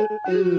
ooh, ooh.